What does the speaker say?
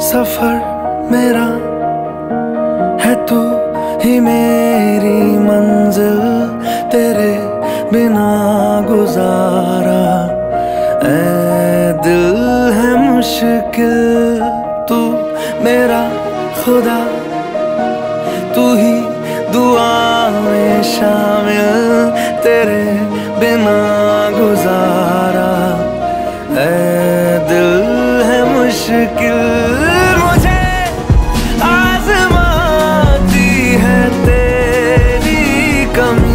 सफ़र मेरा है, तू ही मेरी मंजिल, तेरे बिना गुजारा। ए दिल है मुश्किल, तू मेरा खुदा। तू ही दुआ में शामिल, तेरे बिना मुश्किल मुझे आजमाती है तेरी कमी।